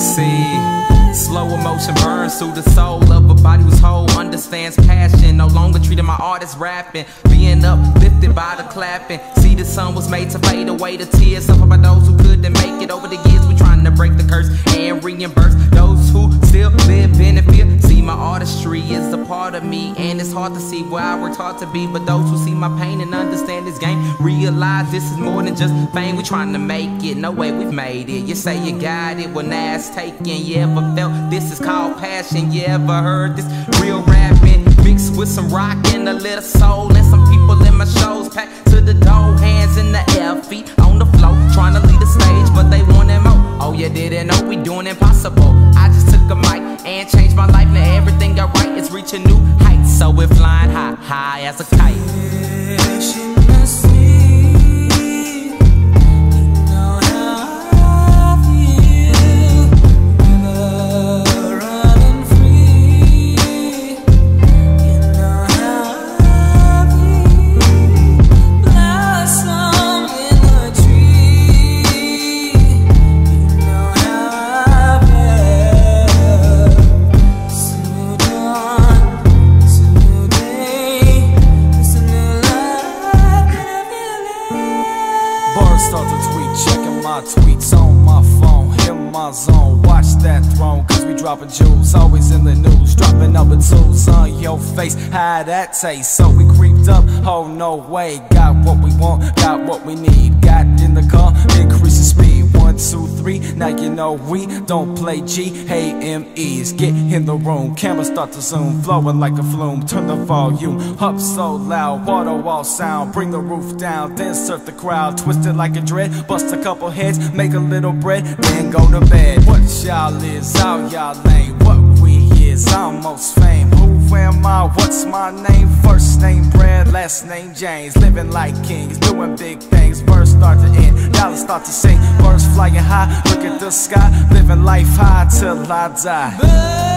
See, slow emotion burns through the soul of a body whose whole understands passion. No longer treating my art as rapping, being uplifted by the clapping. See, the sun was made to fade away the tears. Suffered by those who couldn't make it over the years. we're trying to break the curse and reimburse those who still live in fear. See, my artistry is a part of me, and it's hard to see where I worked hard to be. But those who see my pain and understand this game realize this is more than just fame. We trying to make it, no way we've made it. You say you got it, when that's taken. You ever felt this is called passion? You ever heard this real rapping mixed with some rock and a little soul and some people in my shows packed to the door, hands in the air, feet on the floor, trying to lead the stage, but they wanted more. Oh, you didn't know we doing impossible. I just took reaching new heights, so we're flying high, high as a kite. Tweets on my phone, in my zone. Watch that throne, cause we dropping jewels, always in the news, dropping number twos on your face. How that taste? So we creeped up, oh no way. Got what we want, got what we need. Got in the car, increase the speed. Two, three, now you know we don't play G. Hey, M.E.s, get in the room. Cameras start to zoom, flowing like a flume. Turn the volume up so loud, water wall sound. Bring the roof down, then surf the crowd. Twist it like a dread, bust a couple heads, make a little bread, then go to bed. What y'all is, out y'all lane. What we is, almost fame. Who am I? What's my name? First name Brad, last name James. Living like kings, doing big things. Verse start to end, dollars start to sing. Birds flying high, look at the sky. Living life high till I die. Birds